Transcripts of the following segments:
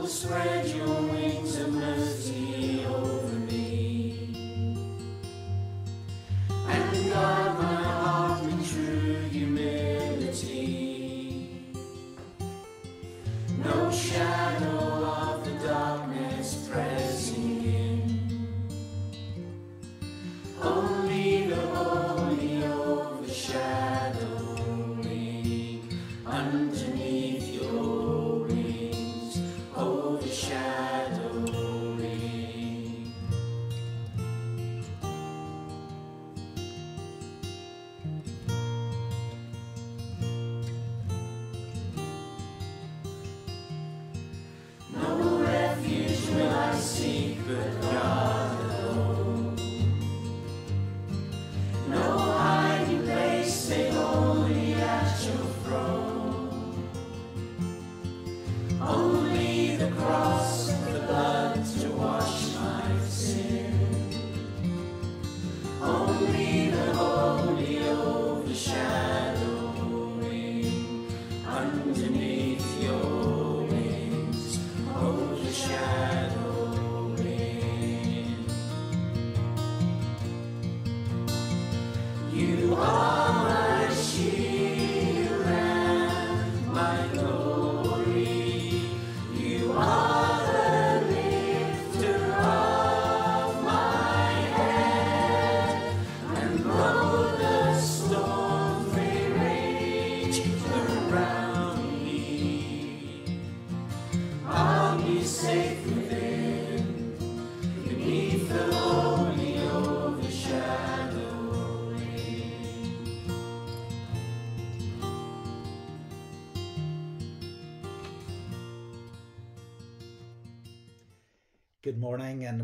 Good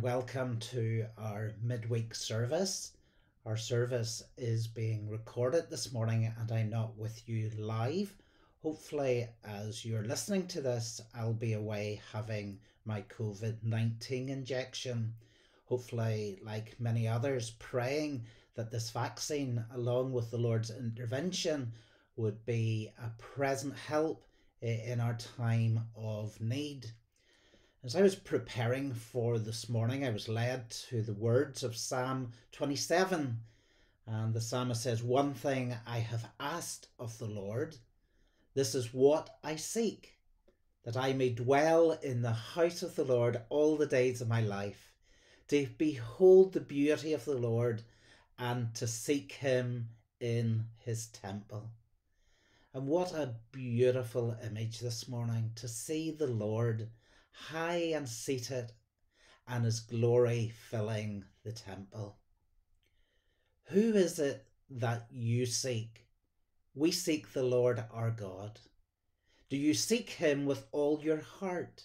welcome to our midweek service. Our service is being recorded this morning and I'm not with you live. Hopefully, as you're listening to this, I'll be away having my COVID 19 injection. Hopefully, like many others, praying that this vaccine, along with the Lord's intervention, would be a present help in our time of need. As I was preparing for this morning, I was led to the words of Psalm 27. And the psalmist says, One thing I have asked of the Lord, this is what I seek, that I may dwell in the house of the Lord all the days of my life, to behold the beauty of the Lord and to seek him in his temple. And what a beautiful image this morning to see the Lord high and seated, and his glory filling the temple. Who is it that you seek? We seek the Lord our God. Do you seek him with all your heart?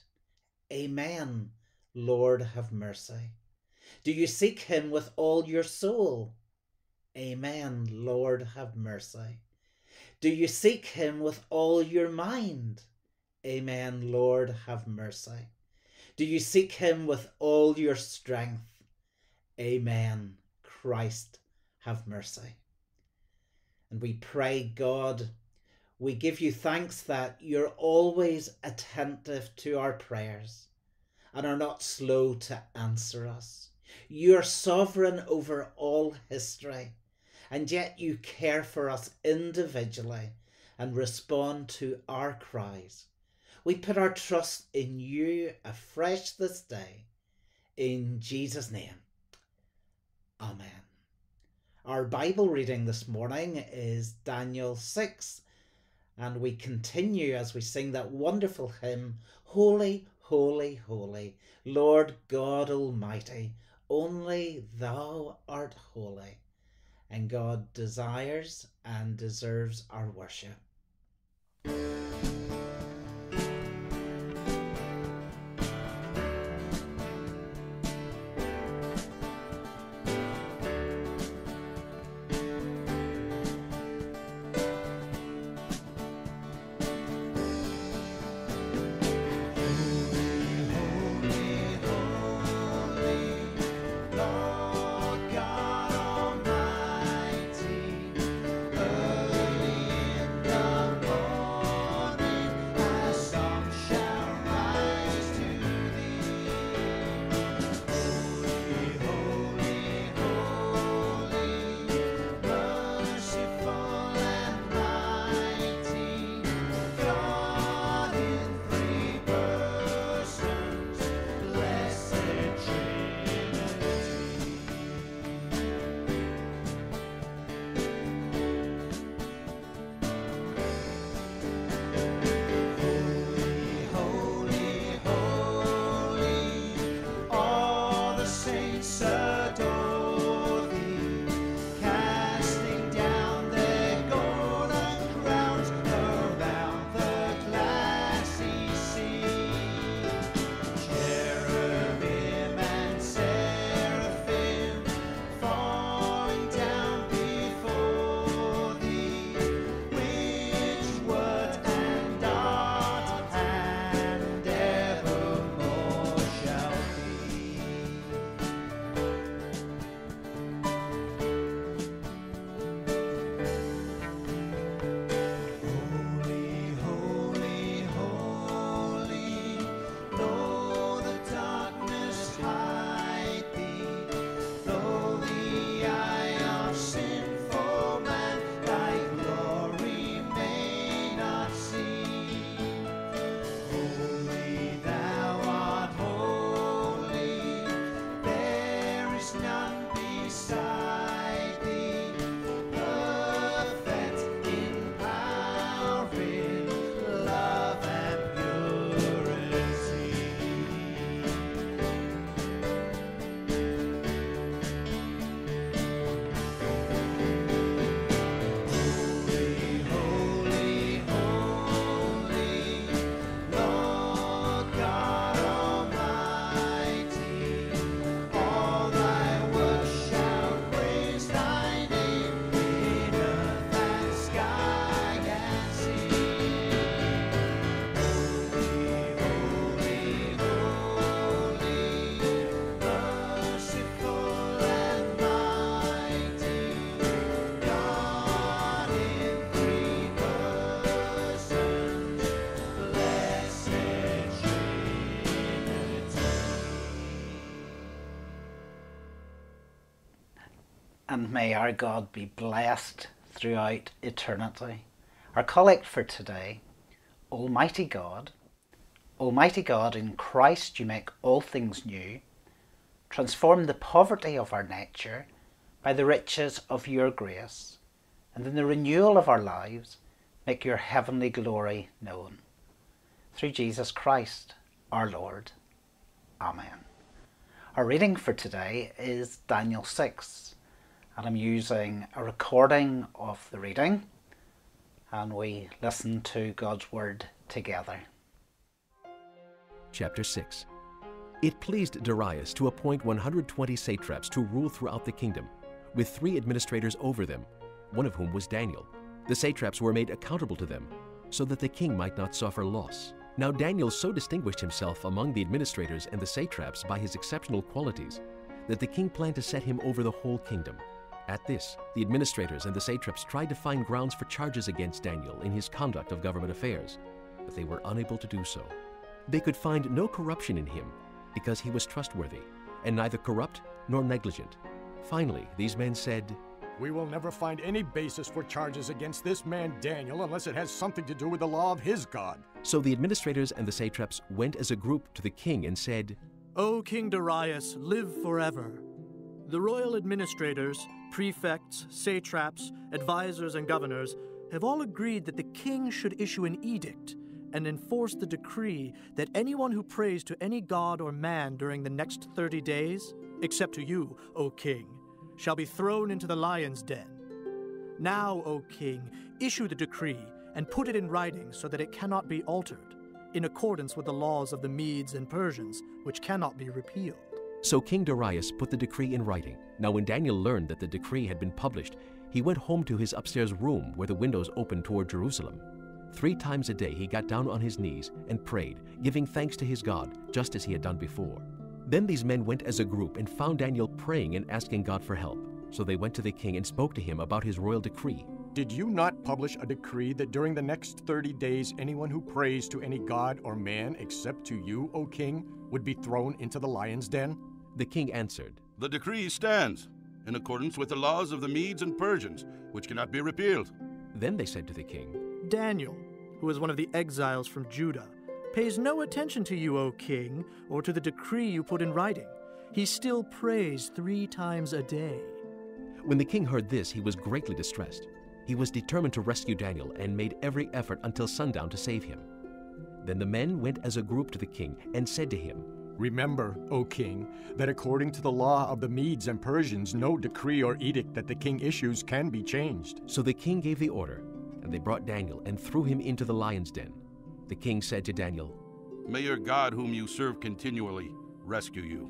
Amen. Lord, have mercy. Do you seek him with all your soul? Amen. Lord, have mercy. Do you seek him with all your mind? Amen. Lord, have mercy. Do you seek him with all your strength? Amen. Christ, have mercy. And we pray, God, we give you thanks that you're always attentive to our prayers and are not slow to answer us. You're sovereign over all history, and yet you care for us individually and respond to our cries. We put our trust in you afresh this day. In Jesus' name. Amen. Our Bible reading this morning is Daniel 6, and we continue as we sing that wonderful hymn Holy, Holy, Holy, Lord God Almighty, only Thou art holy. And God desires and deserves our worship. And may our God be blessed throughout eternity. Our collect for today Almighty God, Almighty God, in Christ you make all things new, transform the poverty of our nature by the riches of your grace, and in the renewal of our lives, make your heavenly glory known. Through Jesus Christ, our Lord. Amen. Our reading for today is Daniel 6 and I'm using a recording of the reading and we listen to God's Word together. Chapter 6 It pleased Darius to appoint 120 satraps to rule throughout the kingdom, with three administrators over them, one of whom was Daniel. The satraps were made accountable to them, so that the king might not suffer loss. Now Daniel so distinguished himself among the administrators and the satraps by his exceptional qualities that the king planned to set him over the whole kingdom. At this, the administrators and the satraps tried to find grounds for charges against Daniel in his conduct of government affairs, but they were unable to do so. They could find no corruption in him because he was trustworthy and neither corrupt nor negligent. Finally, these men said, We will never find any basis for charges against this man Daniel unless it has something to do with the law of his God. So the administrators and the satraps went as a group to the king and said, O King Darius, live forever. The royal administrators prefects, satraps, advisors, and governors have all agreed that the king should issue an edict and enforce the decree that anyone who prays to any god or man during the next 30 days, except to you, O king, shall be thrown into the lion's den. Now, O king, issue the decree and put it in writing so that it cannot be altered, in accordance with the laws of the Medes and Persians, which cannot be repealed. So King Darius put the decree in writing. Now, when Daniel learned that the decree had been published, he went home to his upstairs room where the windows opened toward Jerusalem. Three times a day he got down on his knees and prayed, giving thanks to his God, just as he had done before. Then these men went as a group and found Daniel praying and asking God for help. So they went to the king and spoke to him about his royal decree. Did you not publish a decree that during the next 30 days anyone who prays to any god or man except to you, O king, would be thrown into the lion's den? The king answered, The decree stands, in accordance with the laws of the Medes and Persians, which cannot be repealed. Then they said to the king, Daniel, who is one of the exiles from Judah, pays no attention to you, O king, or to the decree you put in writing. He still prays three times a day. When the king heard this, he was greatly distressed. He was determined to rescue Daniel and made every effort until sundown to save him. Then the men went as a group to the king and said to him, Remember, O king, that according to the law of the Medes and Persians, no decree or edict that the king issues can be changed. So the king gave the order, and they brought Daniel and threw him into the lion's den. The king said to Daniel, May your God, whom you serve continually, rescue you.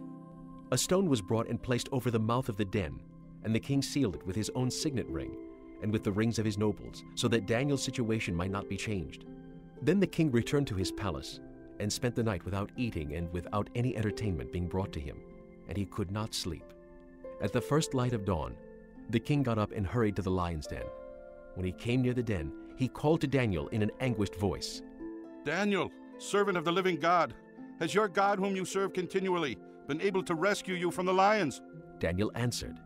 A stone was brought and placed over the mouth of the den, and the king sealed it with his own signet ring and with the rings of his nobles, so that Daniel's situation might not be changed. Then the king returned to his palace and spent the night without eating and without any entertainment being brought to him, and he could not sleep. At the first light of dawn, the king got up and hurried to the lion's den. When he came near the den, he called to Daniel in an anguished voice Daniel, servant of the living God, has your God, whom you serve continually, been able to rescue you from the lions? Daniel answered,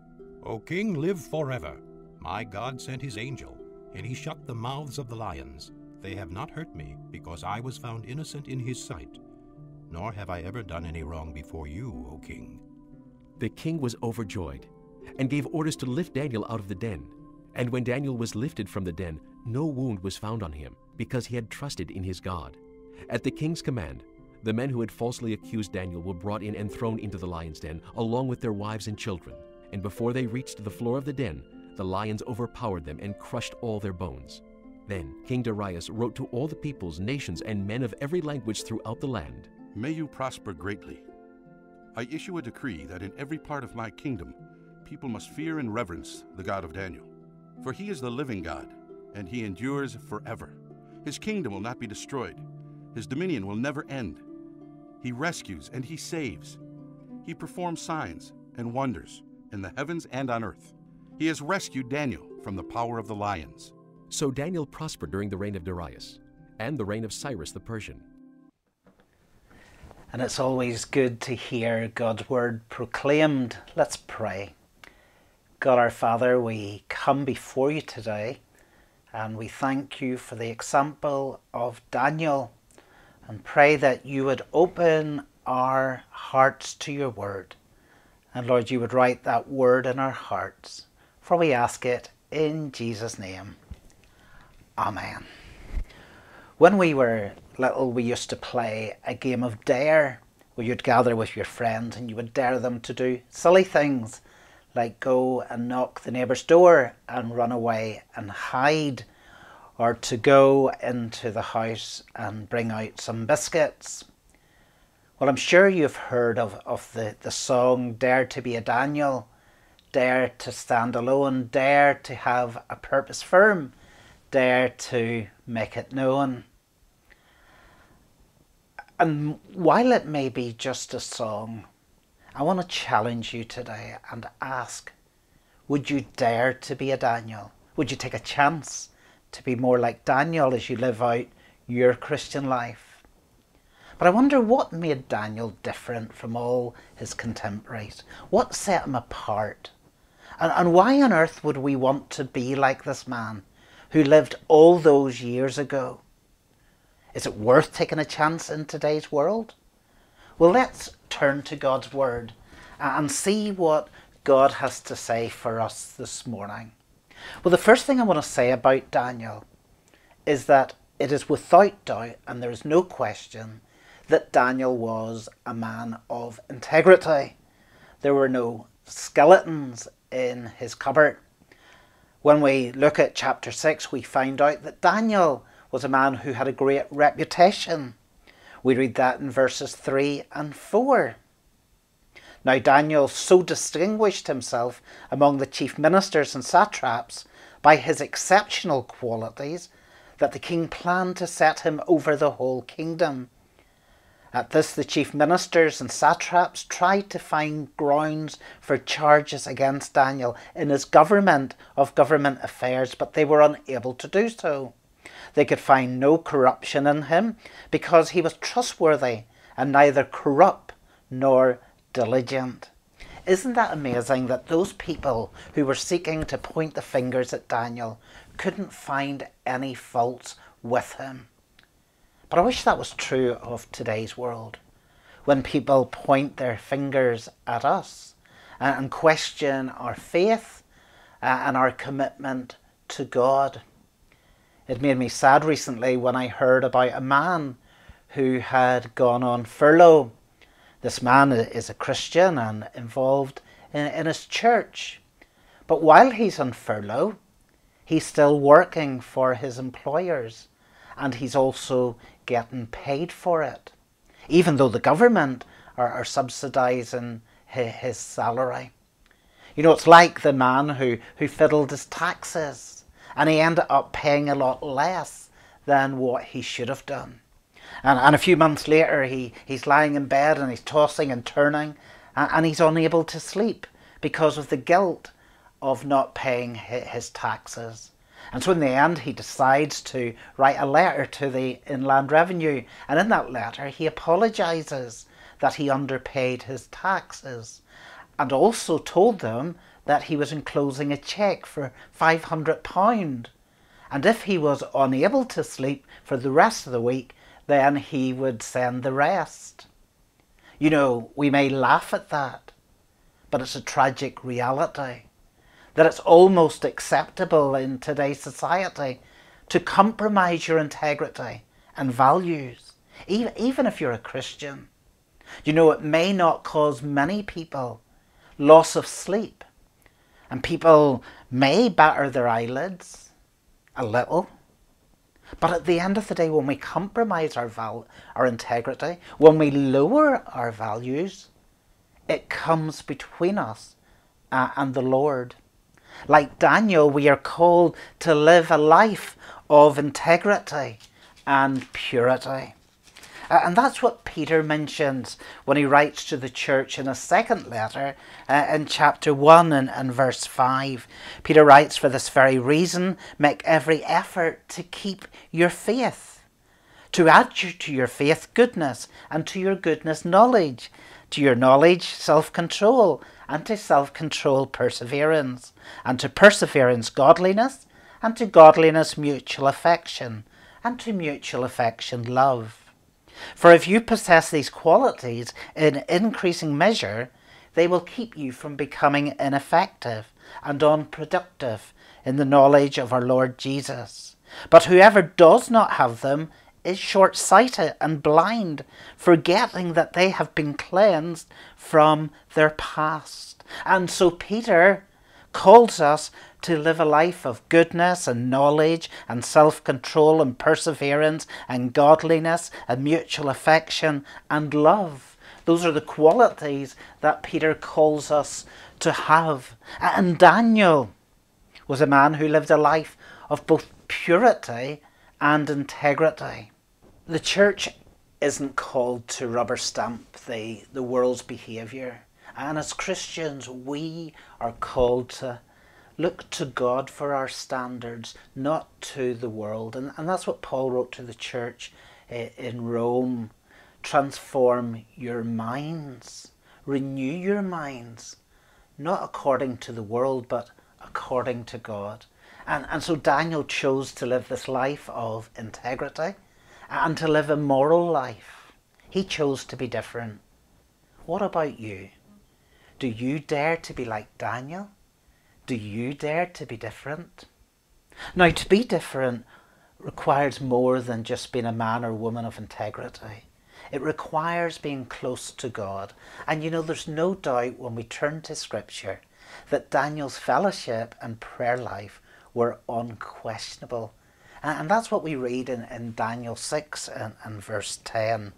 O king, live forever. My God sent his angel, and he shut the mouths of the lions. They have not hurt me, because I was found innocent in his sight. Nor have I ever done any wrong before you, O king. The king was overjoyed and gave orders to lift Daniel out of the den. And when Daniel was lifted from the den, no wound was found on him, because he had trusted in his God. At the king's command, the men who had falsely accused Daniel were brought in and thrown into the lion's den, along with their wives and children. And before they reached the floor of the den, the lions overpowered them and crushed all their bones. Then King Darius wrote to all the peoples, nations, and men of every language throughout the land May you prosper greatly. I issue a decree that in every part of my kingdom, people must fear and reverence the God of Daniel. For he is the living God, and he endures forever. His kingdom will not be destroyed, his dominion will never end. He rescues and he saves. He performs signs and wonders in the heavens and on earth. He has rescued Daniel from the power of the lions. So Daniel prospered during the reign of Darius and the reign of Cyrus the Persian. And it's always good to hear God's word proclaimed. Let's pray. God our Father, we come before you today and we thank you for the example of Daniel and pray that you would open our hearts to your word. And Lord, you would write that word in our hearts. For we ask it in Jesus' name. Amen. When we were little, we used to play a game of dare where you'd gather with your friends and you would dare them to do silly things like go and knock the neighbour's door and run away and hide, or to go into the house and bring out some biscuits. Well, I'm sure you've heard of, of the, the song Dare to be a Daniel, Dare to stand alone, Dare to have a purpose firm, Dare to make it known. And while it may be just a song, I want to challenge you today and ask would you dare to be a Daniel? Would you take a chance to be more like Daniel as you live out your Christian life? But I wonder what made Daniel different from all his contemporaries? What set him apart? And, and why on earth would we want to be like this man who lived all those years ago? Is it worth taking a chance in today's world? Well, let's turn to God's Word uh, and see what God has to say for us this morning. Well, the first thing I want to say about Daniel is that it is without doubt, and there is no question, that Daniel was a man of integrity. There were no skeletons in his cupboard. When we look at chapter 6, we find out that Daniel was a man who had a great reputation. We read that in verses 3 and 4. Now Daniel so distinguished himself among the chief ministers and satraps by his exceptional qualities that the king planned to set him over the whole kingdom. At this, the chief ministers and satraps tried to find grounds for charges against Daniel in his government of government affairs, but they were unable to do so. They could find no corruption in him because he was trustworthy and neither corrupt nor diligent. Isn't that amazing that those people who were seeking to point the fingers at Daniel couldn't find any faults with him? But I wish that was true of today's world. When people point their fingers at us and question our faith uh, and our commitment to God. It made me sad recently when I heard about a man who had gone on furlough. This man is a Christian and involved in, in his church. But while he's on furlough, he's still working for his employers and he's also getting paid for it, even though the government are, are subsidising his, his salary. You know, it's like the man who, who fiddled his taxes and he ended up paying a lot less than what he should have done. And, and a few months later, he, he's lying in bed and he's tossing and turning, and, and he's unable to sleep because of the guilt of not paying his taxes. And so, in the end, he decides to write a letter to the Inland Revenue, and in that letter, he apologises that he underpaid his taxes and also told them that he was enclosing a cheque for £500. And if he was unable to sleep for the rest of the week, then he would send the rest. You know, we may laugh at that, but it's a tragic reality. That it's almost acceptable in today's society to compromise your integrity and values, even, even if you're a Christian. You know, it may not cause many people loss of sleep, and people may batter their eyelids a little. But at the end of the day, when we compromise our, val- our integrity, when we lower our values, it comes between us uh, and the Lord. Like Daniel, we are called to live a life of integrity and purity. Uh, and that's what Peter mentions when he writes to the church in a second letter uh, in chapter 1 and, and verse 5. Peter writes, For this very reason, make every effort to keep your faith, to add to your faith goodness, and to your goodness knowledge, to your knowledge, self control, and to self control, perseverance, and to perseverance, godliness, and to godliness, mutual affection, and to mutual affection, love. For if you possess these qualities in increasing measure, they will keep you from becoming ineffective and unproductive in the knowledge of our Lord Jesus. But whoever does not have them is short sighted and blind, forgetting that they have been cleansed from their past. And so Peter calls us to live a life of goodness and knowledge and self control and perseverance and godliness and mutual affection and love. Those are the qualities that Peter calls us to have. And Daniel was a man who lived a life of both purity and integrity the church isn't called to rubber stamp the, the world's behaviour. And as Christians, we are called to look to God for our standards, not to the world. And, and that's what Paul wrote to the church eh, in Rome. Transform your minds, renew your minds, not according to the world, but according to God. And, and so Daniel chose to live this life of integrity and to live a moral life. He chose to be different. What about you? Do you dare to be like Daniel? Do you dare to be different? Now, to be different requires more than just being a man or woman of integrity. It requires being close to God. And you know, there's no doubt when we turn to Scripture that Daniel's fellowship and prayer life were unquestionable. And that's what we read in, in Daniel 6 and, and verse 10.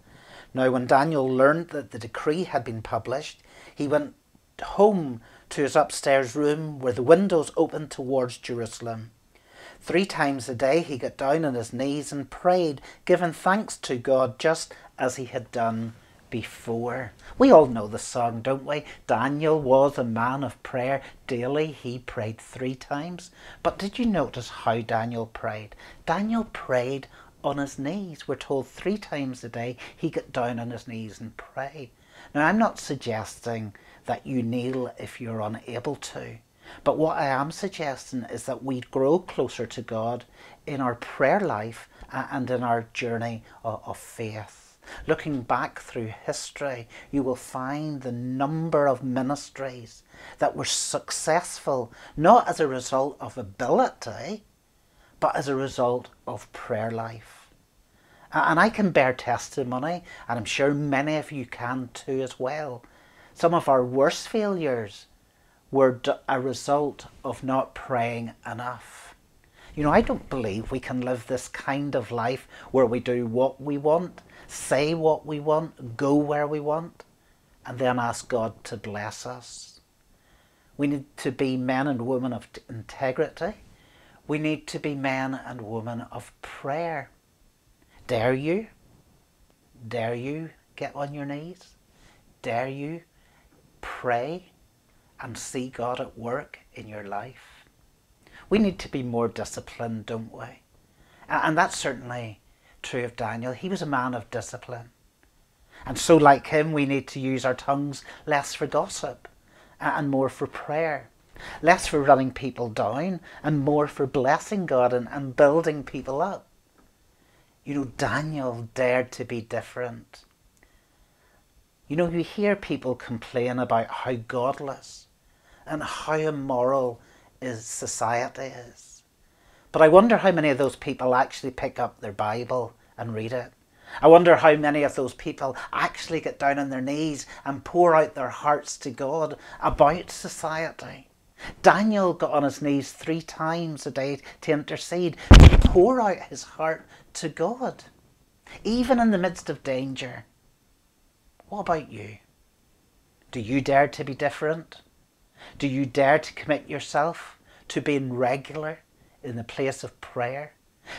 Now, when Daniel learned that the decree had been published, he went home to his upstairs room where the windows opened towards Jerusalem. Three times a day he got down on his knees and prayed, giving thanks to God just as he had done before. We all know the song, don't we? Daniel was a man of prayer. Daily he prayed three times. But did you notice how Daniel prayed? Daniel prayed on his knees. We're told three times a day he got down on his knees and pray. Now, I'm not suggesting that you kneel if you're unable to. But what I am suggesting is that we grow closer to God in our prayer life and in our journey of faith. Looking back through history, you will find the number of ministries that were successful not as a result of ability, but as a result of prayer life. And I can bear testimony, and I'm sure many of you can too as well. Some of our worst failures were a result of not praying enough. You know, I don't believe we can live this kind of life where we do what we want say what we want, go where we want, and then ask God to bless us. We need to be men and women of integrity. We need to be men and women of prayer. Dare you? Dare you get on your knees? Dare you pray and see God at work in your life? We need to be more disciplined, don't we? And that's certainly true of Daniel. He was a man of discipline. And so, like him, we need to use our tongues less for gossip and more for prayer, less for running people down and more for blessing God and, and building people up. You know, Daniel dared to be different. You know, you hear people complain about how godless and how immoral is society is. But I wonder how many of those people actually pick up their Bible and read it. I wonder how many of those people actually get down on their knees and pour out their hearts to God about society. Daniel got on his knees three times a day to intercede, to pour out his heart to God, even in the midst of danger. What about you? Do you dare to be different? Do you dare to commit yourself to being regular in the place of prayer,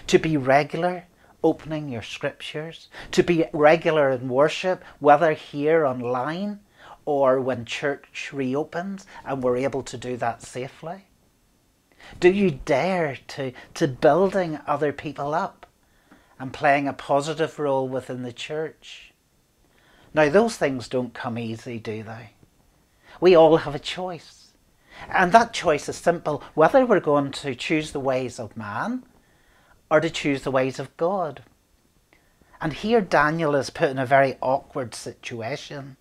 to be regular opening your scriptures, to be regular in worship, whether here online or when church reopens and we're able to do that safely? Do you dare to, to building other people up and playing a positive role within the church? Now, those things don't come easy, do they? We all have a choice. And that choice is simple whether we're going to choose the ways of man or to choose the ways of God. And here Daniel is put in a very awkward situation.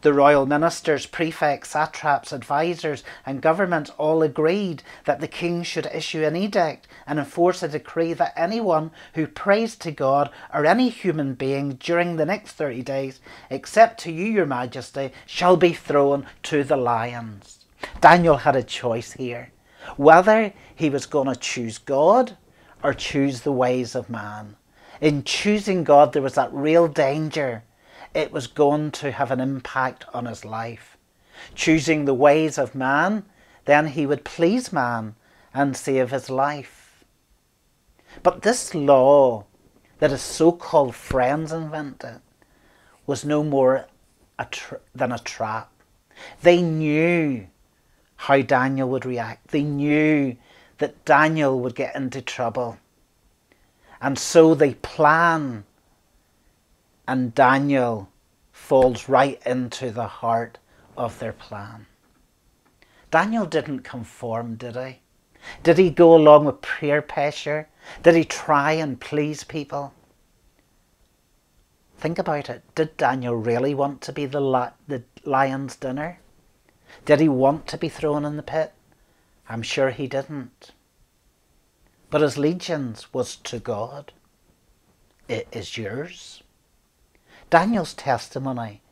The royal ministers, prefects, satraps, advisers, and government all agreed that the king should issue an edict and enforce a decree that anyone who prays to God or any human being during the next 30 days, except to you, your majesty, shall be thrown to the lions. Daniel had a choice here whether he was going to choose God or choose the ways of man. In choosing God, there was that real danger it was going to have an impact on his life. Choosing the ways of man, then he would please man and save his life. But this law that his so called friends invented was no more a than a trap. They knew how Daniel would react, they knew that Daniel would get into trouble. And so they plan and Daniel falls right into the heart of their plan. Daniel didn't conform, did he? Did he go along with peer pressure? Did he try and please people? Think about it. Did Daniel really want to be the, li- the lion's dinner? Did he want to be thrown in the pit? I'm sure he didn't. But his allegiance was to God. It is yours. Daniel's testimony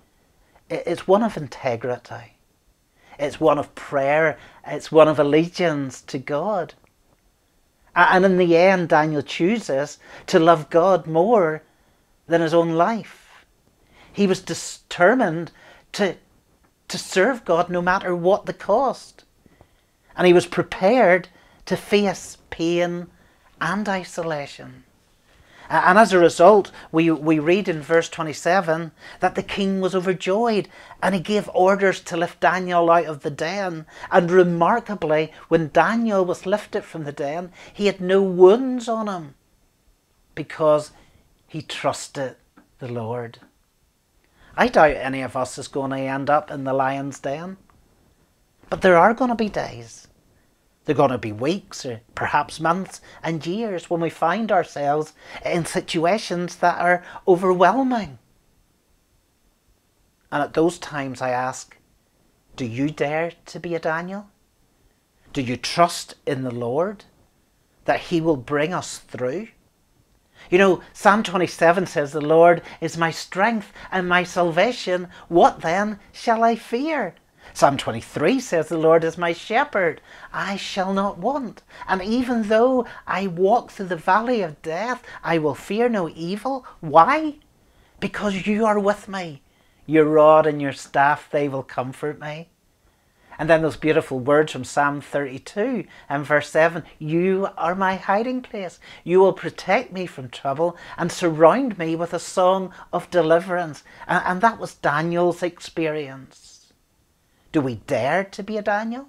is one of integrity. It's one of prayer. It's one of allegiance to God. And in the end, Daniel chooses to love God more than his own life. He was determined to, to serve God no matter what the cost. And he was prepared to face pain and isolation. And as a result, we, we read in verse 27 that the king was overjoyed and he gave orders to lift Daniel out of the den. And remarkably, when Daniel was lifted from the den, he had no wounds on him because he trusted the Lord. I doubt any of us is going to end up in the lion's den. But there are going to be days There are going to be weeks or perhaps months and years when we find ourselves in situations that are overwhelming. And at those times, I ask, do you dare to be a Daniel? Do you trust in the Lord that He will bring us through? You know, Psalm 27 says, The Lord is my strength and my salvation. What then shall I fear? Psalm 23 says, The Lord is my shepherd, I shall not want. And even though I walk through the valley of death, I will fear no evil. Why? Because you are with me. Your rod and your staff, they will comfort me. And then those beautiful words from Psalm 32 and verse 7 You are my hiding place. You will protect me from trouble and surround me with a song of deliverance. And, and that was Daniel's experience. Do we dare to be a Daniel?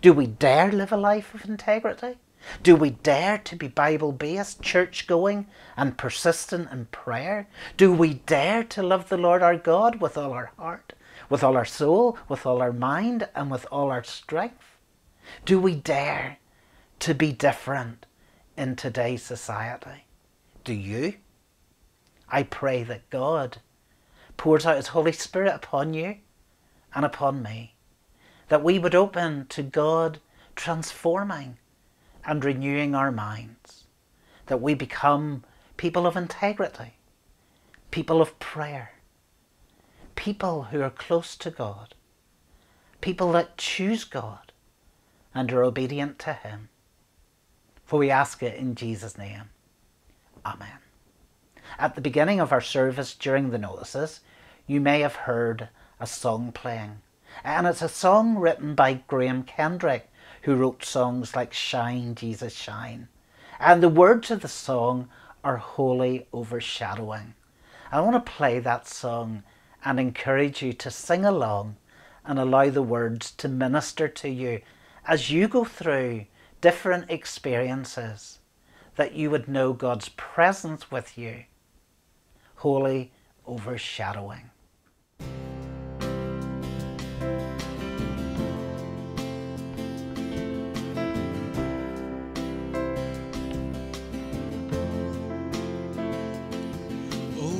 Do we dare live a life of integrity? Do we dare to be Bible based, church going, and persistent in prayer? Do we dare to love the Lord our God with all our heart, with all our soul, with all our mind, and with all our strength? Do we dare to be different in today's society? Do you? I pray that God pours out His Holy Spirit upon you and upon me, that we would open to God transforming and renewing our minds, that we become people of integrity, people of prayer, people who are close to God, people that choose God and are obedient to Him. For we ask it in Jesus' name. Amen. At the beginning of our service during the notices, you may have heard a song playing. And it's a song written by Graham Kendrick, who wrote songs like Shine, Jesus, Shine. And the words of the song are holy overshadowing. I want to play that song and encourage you to sing along and allow the words to minister to you as you go through different experiences, that you would know God's presence with you, holy overshadowing.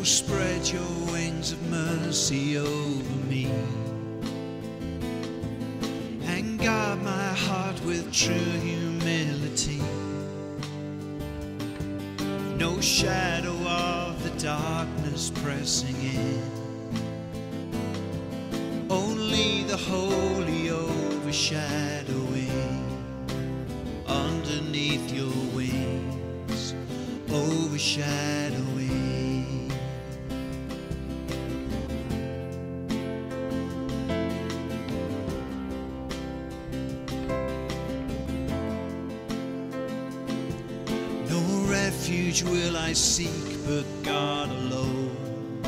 Spread your wings of mercy over me. And guard my heart with true humility. No shadow of the darkness pressing in, only the holy overshadowing refuge will I seek but God alone.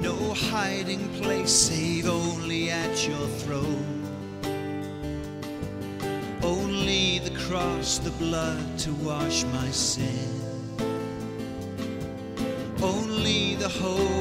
No hiding place save only at your throne. Only the cross, the blood to wash my sin. Only the holy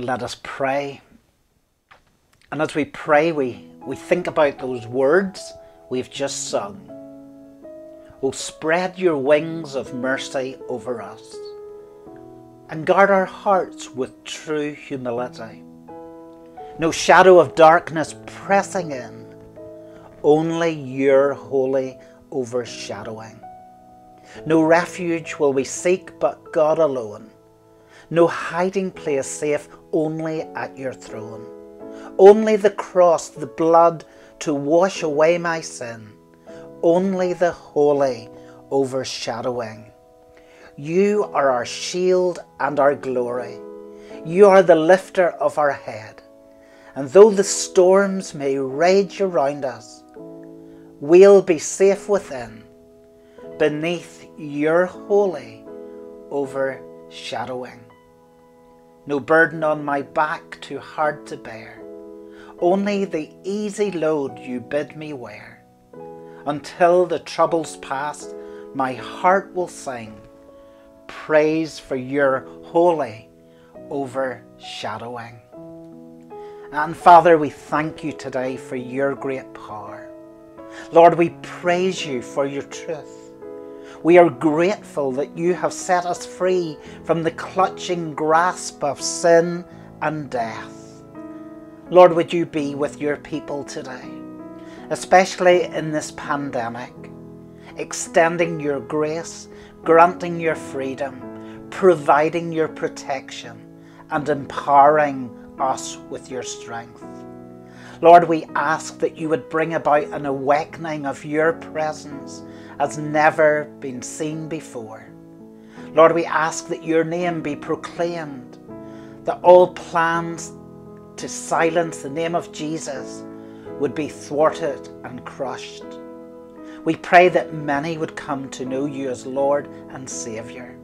and let us pray. And as we pray, we, we think about those words we've just sung. Oh, spread your wings of mercy over us and guard our hearts with true humility. No shadow of darkness pressing in, only your holy overshadowing. No refuge will we seek but God alone. No hiding place safe only at your throne. Only the cross, the blood to wash away my sin. Only the holy overshadowing. You are our shield and our glory. You are the lifter of our head. And though the storms may rage around us, we'll be safe within, beneath your holy overshadowing. No burden on my back too hard to bear, only the easy load you bid me wear. Until the troubles past, my heart will sing praise for your holy overshadowing. And Father, we thank you today for your great power. Lord, we praise you for your truth. We are grateful that you have set us free from the clutching grasp of sin and death. Lord, would you be with your people today, especially in this pandemic, extending your grace, granting your freedom, providing your protection, and empowering us with your strength. Lord, we ask that you would bring about an awakening of your presence as never been seen before. Lord, we ask that your name be proclaimed, that all plans to silence the name of Jesus would be thwarted and crushed. We pray that many would come to know you as Lord and Saviour.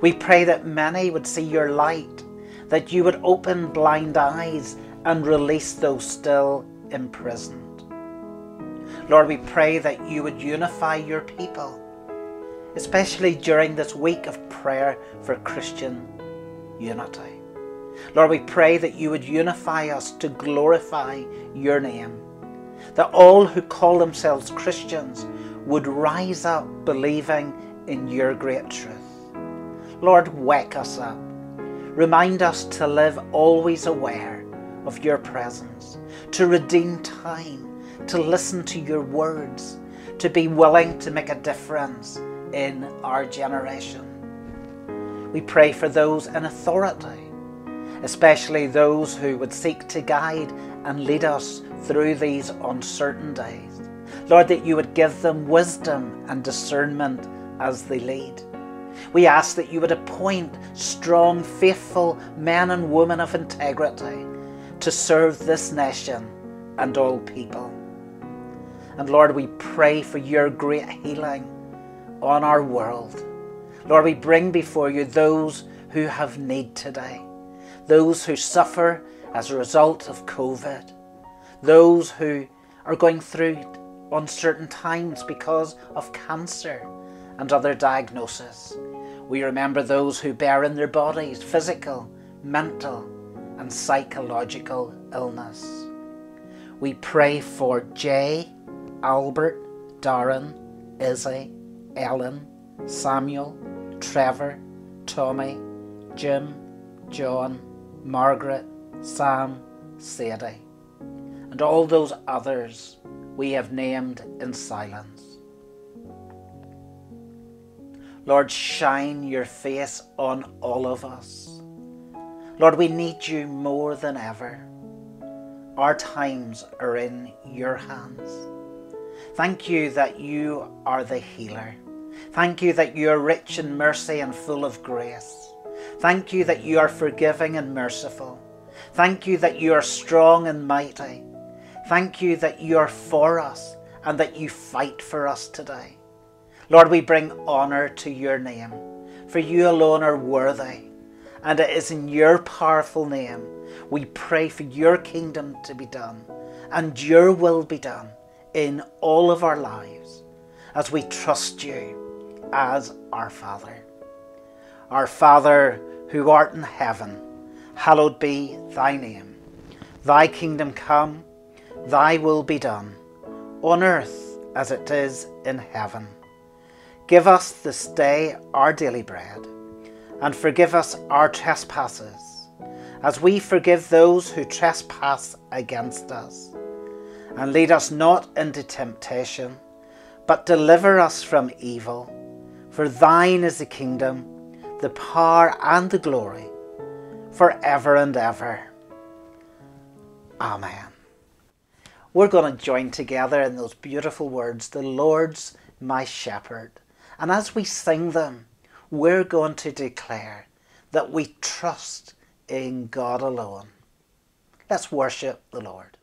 We pray that many would see your light that you would open blind eyes and release those still imprisoned. Lord, we pray that you would unify your people, especially during this week of prayer for Christian unity. Lord, we pray that you would unify us to glorify your name, that all who call themselves Christians would rise up believing in your great truth. Lord, wake us up Remind us to live always aware of your presence, to redeem time, to listen to your words, to be willing to make a difference in our generation. We pray for those in authority, especially those who would seek to guide and lead us through these uncertain days. Lord, that you would give them wisdom and discernment as they lead. We ask that you would appoint strong, faithful men and women of integrity to serve this nation and all people. And Lord, we pray for your great healing on our world. Lord, we bring before you those who have need today, those who suffer as a result of COVID, those who are going through uncertain times because of cancer and other diagnoses. We remember those who bear in their bodies physical, mental, and psychological illness. We pray for Jay, Albert, Darren, Izzy, Ellen, Samuel, Trevor, Tommy, Jim, John, Margaret, Sam, Sadie, and all those others we have named in silence. Lord, shine your face on all of us. Lord, we need you more than ever. Our times are in your hands. Thank you that you are the healer. Thank you that you are rich in mercy and full of grace. Thank you that you are forgiving and merciful. Thank you that you are strong and mighty. Thank you that you are for us and that you fight for us today. Lord, we bring honour to your name, for you alone are worthy. And it is in your powerful name we pray for your kingdom to be done and your will be done in all of our lives as we trust you as our Father. Our Father who art in heaven, hallowed be thy name. Thy kingdom come, thy will be done, on earth as it is in heaven. Give us this day our daily bread, and forgive us our trespasses, as we forgive those who trespass against us. And lead us not into temptation, but deliver us from evil. For thine is the kingdom, the power, and the glory, for ever and ever. Amen. We're going to join together in those beautiful words, the Lord's my shepherd. And as we sing them, we're going to declare that we trust in God alone. Let's worship the Lord.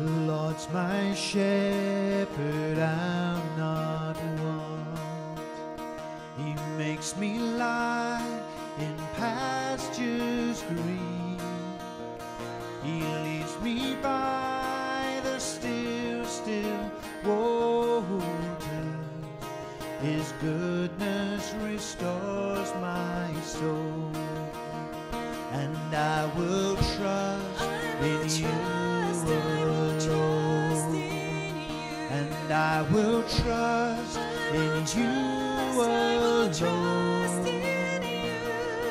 Lord's my shepherd, I'm not want. He makes me lie in pastures green. He leads me by the still, still waters. His goodness restores my soul, and I will trust in you I will trust in you alone.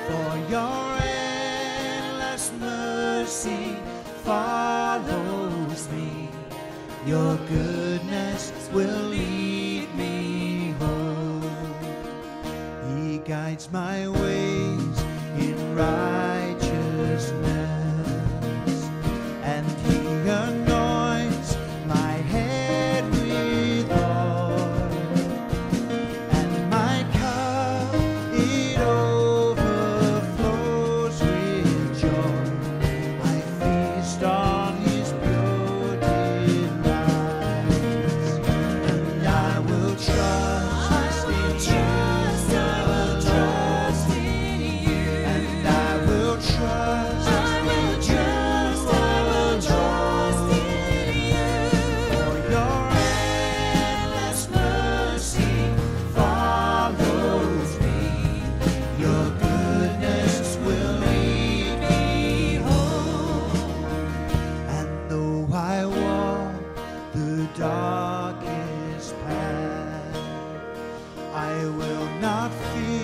For your endless mercy follows me. Your goodness will lead me home. He guides my ways in righteousness, I will not fear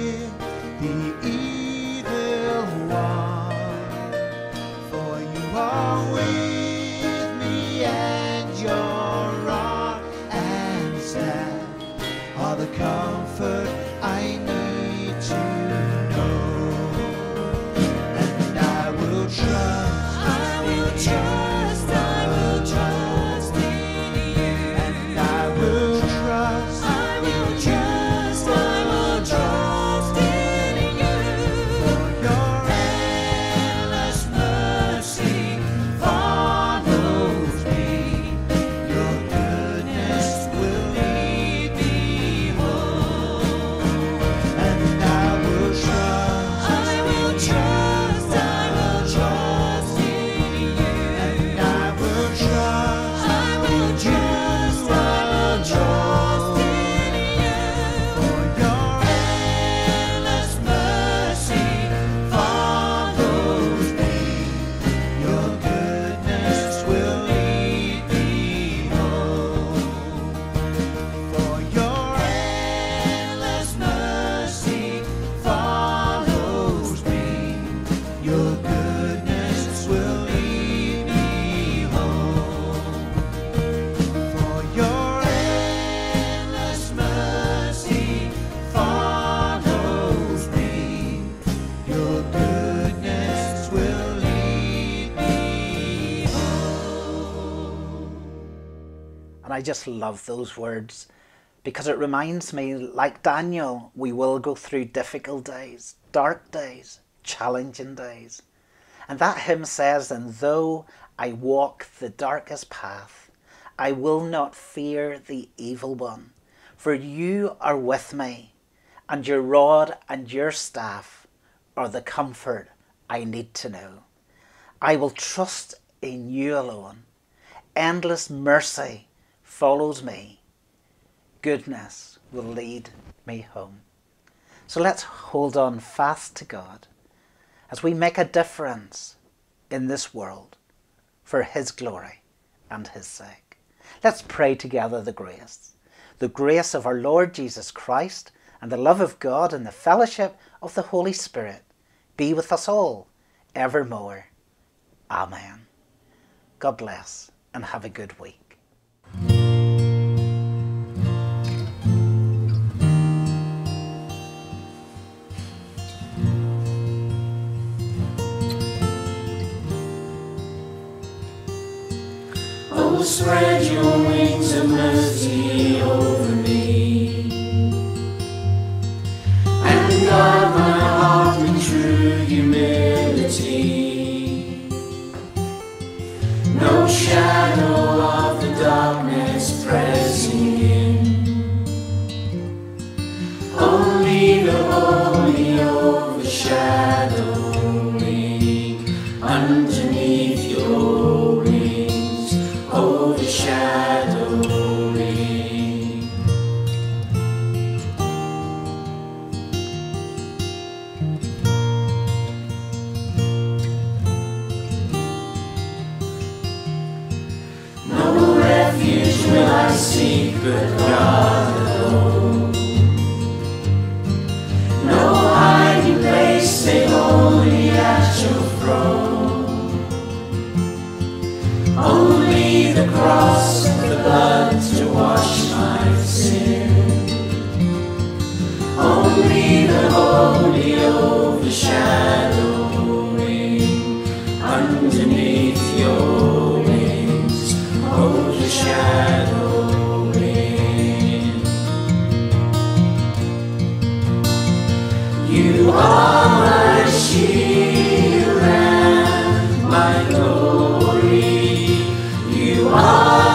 And I just love those words because it reminds me, like Daniel, we will go through difficult days, dark days, challenging days. And that hymn says, And though I walk the darkest path, I will not fear the evil one, for you are with me, and your rod and your staff are the comfort I need to know. I will trust in you alone. Endless mercy follows me. Goodness will lead me home. So let's hold on fast to God as we make a difference in this world for His glory and His sake. Let's pray together the grace. The grace of our Lord Jesus Christ and the love of God and the fellowship of the Holy Spirit be with us all evermore. Amen. God bless and have a good week. Spread your wings You